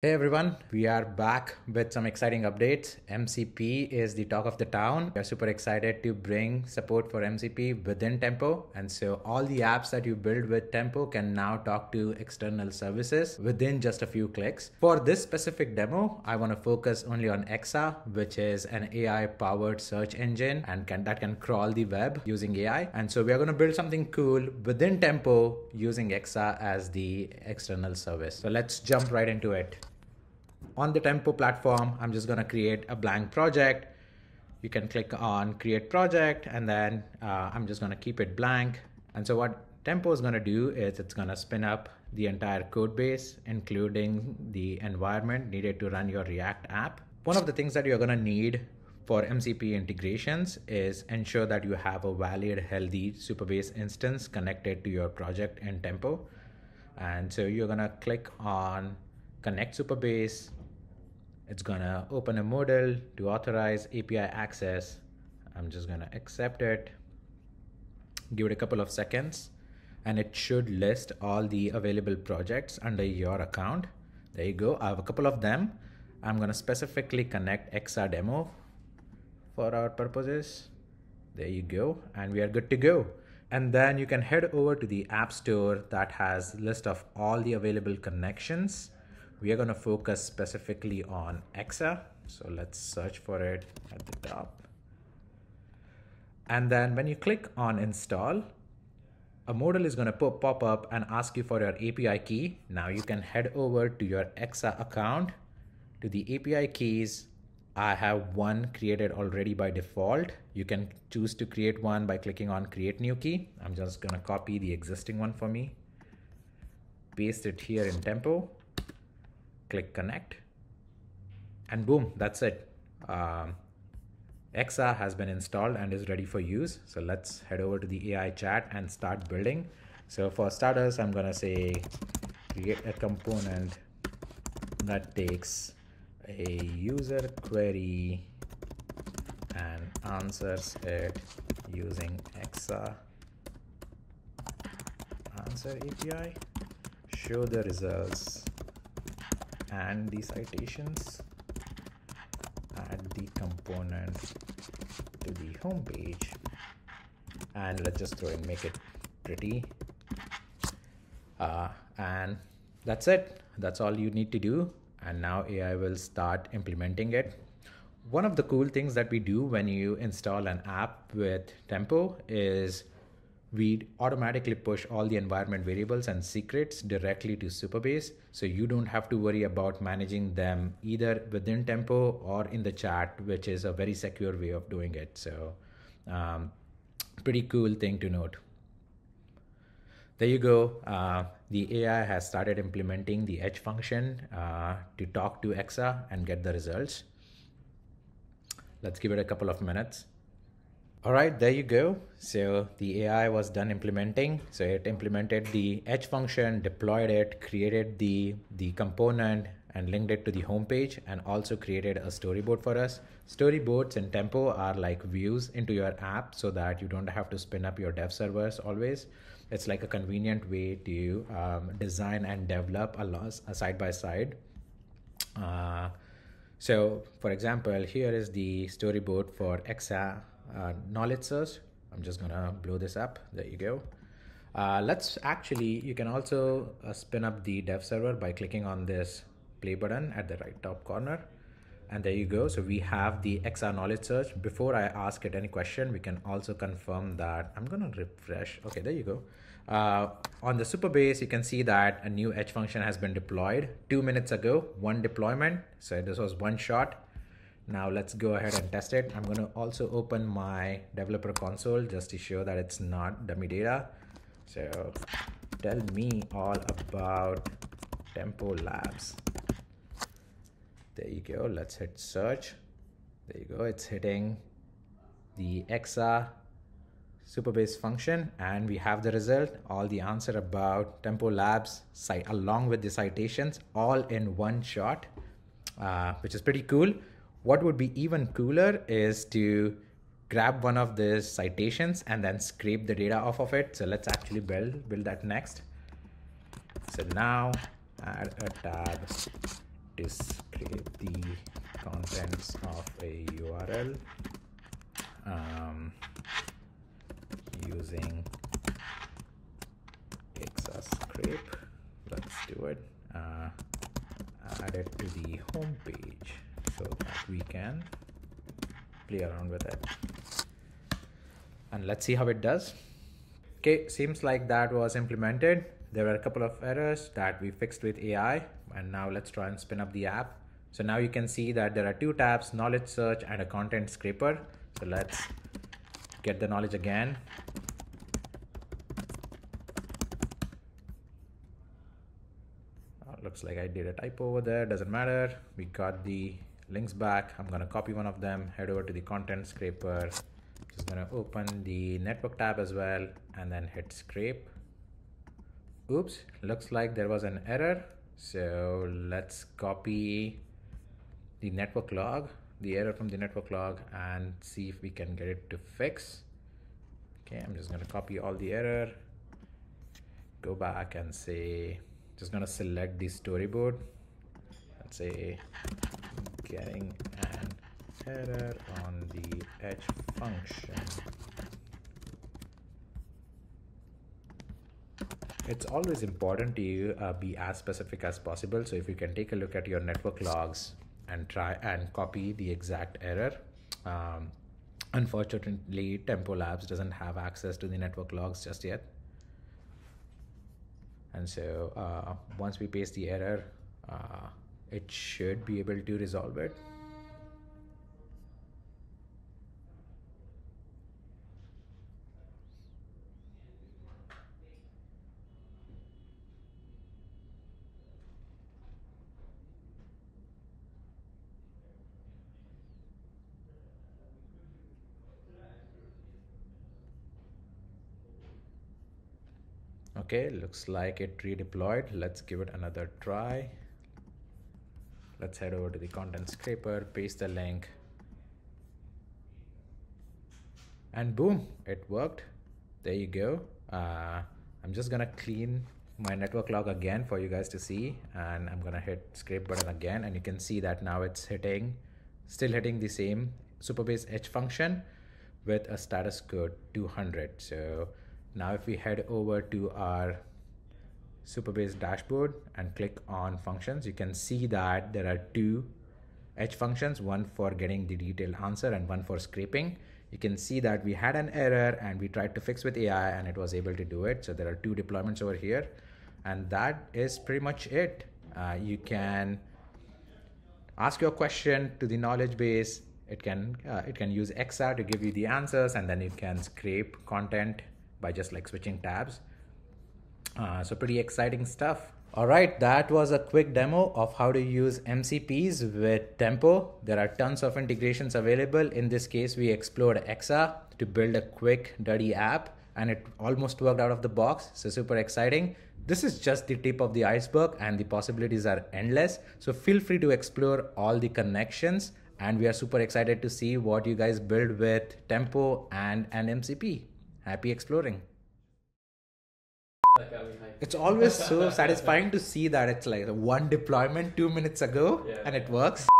Hey everyone, we are back with some exciting updates. MCP is the talk of the town. We are super excited to bring support for MCP within Tempo. And so all the apps that you build with Tempo can now talk to external services within just a few clicks. For this specific demo, I want to focus only on Exa, which is an AI powered search engine and can, that can crawl the web using AI. And so we are going to build something cool within Tempo using Exa as the external service. So let's jump right into it on the Tempo platform, I'm just going to create a blank project. You can click on create project and then uh, I'm just going to keep it blank. And so what Tempo is going to do is it's going to spin up the entire code base, including the environment needed to run your React app. One of the things that you're going to need for MCP integrations is ensure that you have a valid, healthy Supabase instance connected to your project in Tempo. And so you're going to click on connect Supabase. It's gonna open a modal to authorize API access. I'm just gonna accept it, give it a couple of seconds, and it should list all the available projects under your account. There you go, I have a couple of them. I'm gonna specifically connect Exa demo for our purposes. There you go, and we are good to go. And then you can head over to the App Store that has list of all the available connections we are going to focus specifically on Exa. So let's search for it at the top. And then when you click on install, a modal is going to pop up and ask you for your API key. Now you can head over to your Exa account to the API keys. I have one created already by default. You can choose to create one by clicking on create new key. I'm just going to copy the existing one for me, paste it here in Tempo click connect and boom that's it. Um, Exa has been installed and is ready for use. So let's head over to the AI chat and start building. So for starters I'm gonna say create a component that takes a user query and answers it using Exa answer API show the results and the citations add the component to the home page. And let's just throw in make it pretty. Uh, and that's it. That's all you need to do. And now AI will start implementing it. One of the cool things that we do when you install an app with Tempo is we automatically push all the environment variables and secrets directly to Supabase. So you don't have to worry about managing them either within Tempo or in the chat, which is a very secure way of doing it. So um, pretty cool thing to note. There you go. Uh, the AI has started implementing the edge function uh, to talk to Exa and get the results. Let's give it a couple of minutes. All right, there you go. So the AI was done implementing. So it implemented the edge function, deployed it, created the, the component and linked it to the homepage and also created a storyboard for us. Storyboards in Tempo are like views into your app so that you don't have to spin up your dev servers always. It's like a convenient way to um, design and develop a, a side by side. Uh, so for example, here is the storyboard for Exa uh, knowledge search. I'm just gonna blow this up. There you go. Uh, let's actually, you can also uh, spin up the dev server by clicking on this play button at the right top corner. And there you go. So we have the Exa knowledge search. Before I ask it any question, we can also confirm that I'm to refresh. Okay, there you go. Uh, on the Supabase, you can see that a new edge function has been deployed two minutes ago, one deployment. So this was one shot. Now let's go ahead and test it. I'm going to also open my developer console just to show that it's not dummy data. So tell me all about Tempo Labs. There you go. Let's hit search. There you go. It's hitting the Exa Supabase function and we have the result, all the answer about Tempo Labs site along with the citations all in one shot, uh, which is pretty cool. What would be even cooler is to grab one of the citations and then scrape the data off of it. So let's actually build, build that next. So now add a tab to scrape the contents of a URL um, using Exa scrape. Let's do it. Uh, add it to the home page so that we can play around with it. And let's see how it does. Okay, seems like that was implemented. There were a couple of errors that we fixed with AI. And now let's try and spin up the app. So now you can see that there are two tabs, knowledge search and a content scraper. So let's get the knowledge again. Oh, looks like I did a typo over there, doesn't matter. We got the links back. I'm gonna copy one of them, head over to the content scraper. Just gonna open the network tab as well and then hit scrape. Oops, looks like there was an error. So let's copy the network log, the error from the network log and see if we can get it to fix. Okay, I'm just gonna copy all the error, go back and say, just gonna select the storyboard and say getting an error on the edge function. It's always important to uh, be as specific as possible. So if you can take a look at your network logs and try and copy the exact error. Um, unfortunately, Tempo Labs doesn't have access to the network logs just yet. And so uh, once we paste the error, uh, it should be able to resolve it. Okay, looks like it redeployed. Let's give it another try. Let's head over to the content scraper, paste the link. And boom, it worked. There you go. Uh, I'm just gonna clean my network log again for you guys to see. And I'm gonna hit scrape button again. And you can see that now it's hitting, still hitting the same Supabase edge function with a status code 200. So now if we head over to our Supabase dashboard and click on functions, you can see that there are two edge functions, one for getting the detailed answer and one for scraping. You can see that we had an error and we tried to fix with AI and it was able to do it. So there are two deployments over here and that is pretty much it. Uh, you can ask your question to the knowledge base. It can, uh, it can use Exa to give you the answers and then you can scrape content by just like switching tabs. Uh, so pretty exciting stuff. All right, that was a quick demo of how to use MCPs with Tempo. There are tons of integrations available. In this case, we explored Exa to build a quick, dirty app and it almost worked out of the box. So super exciting. This is just the tip of the iceberg and the possibilities are endless. So feel free to explore all the connections and we are super excited to see what you guys build with Tempo and an MCP. Happy exploring. It's always so satisfying to see that it's like one deployment two minutes ago Yeah. and it works.